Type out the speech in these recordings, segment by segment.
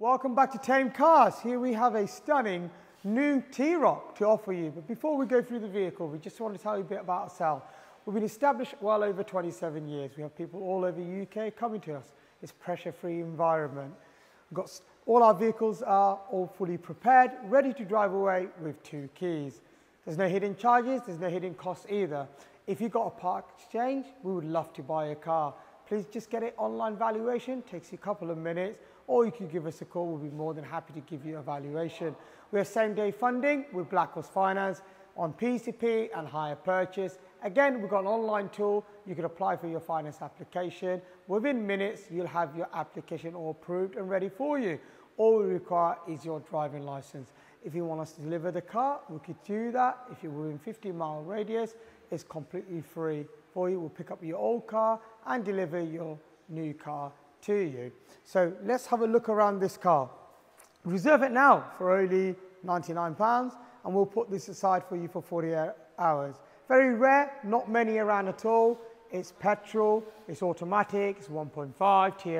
Welcome back to Thame Cars. Here we have a stunning new T-Roc to offer you. But before we go through the vehicle, we just want to tell you a bit about ourselves. We've been established well over 27 years. We have people all over the UK coming to us. It's pressure-free environment. We've got all our vehicles are all fully prepared, ready to drive away with two keys. There's no hidden charges, there's no hidden costs either. If you've got a part exchange, we would love to buy a car. Please just get it online valuation, takes you a couple of minutes, or you can give us a call, we'll be more than happy to give you a valuation. We have same day funding with Black Horse Finance on PCP and hire purchase. Again, we've got an online tool. You can apply for your finance application. Within minutes, you'll have your application all approved and ready for you. All we require is your driving license. If you want us to deliver the car, we could do that. If you're within 50 mile radius, it's completely free for you. We'll pick up your old car and deliver your new car to you. So let's have a look around this car. Reserve it now for only £99 and we'll put this aside for you for 48 hours. Very rare, not many around at all. It's petrol, it's automatic, it's 1.5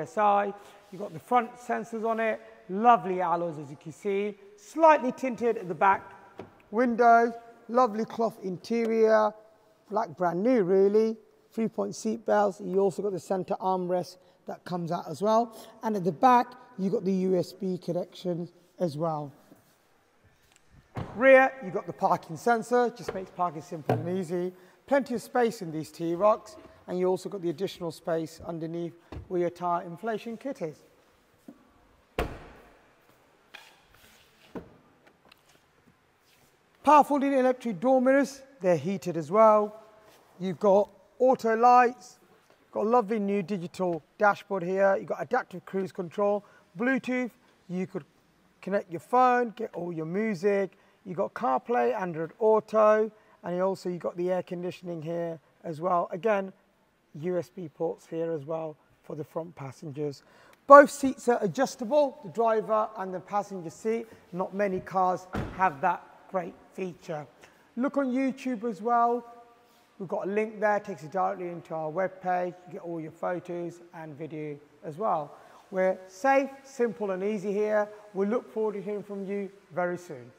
TSI. You've got the front sensors on it, lovely alloys as you can see, slightly tinted at the back windows, lovely cloth interior, like brand new really, three-point seat belts. You also got the center armrest that comes out as well. And at the back, you got the USB connection as well. Rear, you got the parking sensor, just makes parking simple and easy. Plenty of space in these T-Rocs, and you also got the additional space underneath where your tire inflation kit is. Powerful electric door mirrors, they're heated as well. You've got auto lights, got a lovely new digital dashboard here. You've got adaptive cruise control, Bluetooth. You could connect your phone, get all your music. You've got CarPlay, Android Auto, and also you've got the air conditioning here as well. Again, USB ports here as well for the front passengers. Both seats are adjustable, the driver and the passenger seat. Not many cars have that great feature. Look on YouTube as well. We've got a link there, takes you directly into our webpage. You get all your photos and video as well. We're safe, simple and easy here. We look forward to hearing from you very soon.